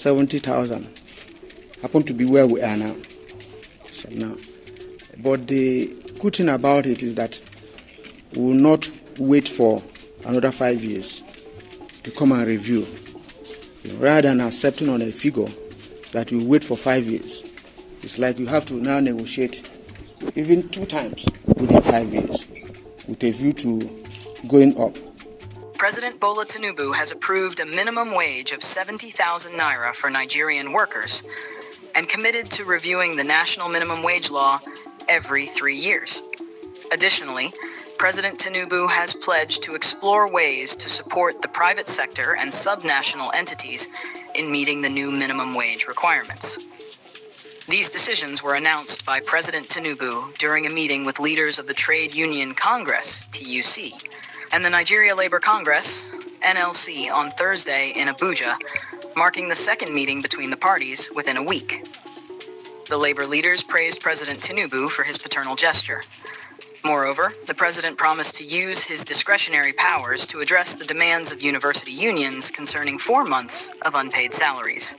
70,000 happen to be where we are now. So now. But the good thing about it is that we will not wait for another five years to come and review. Rather than accepting on a figure that we wait for five years, it's like you have to now negotiate even two times within five years with a view to going up. President Bola Tinubu has approved a minimum wage of 70,000 naira for Nigerian workers and committed to reviewing the national minimum wage law every three years. Additionally, President Tinubu has pledged to explore ways to support the private sector and subnational entities in meeting the new minimum wage requirements. These decisions were announced by President Tinubu during a meeting with leaders of the Trade Union Congress, TUC, and the Nigeria Labor Congress, NLC, on Thursday in Abuja, marking the second meeting between the parties within a week. The labor leaders praised President Tinubu for his paternal gesture. Moreover, the president promised to use his discretionary powers to address the demands of university unions concerning four months of unpaid salaries.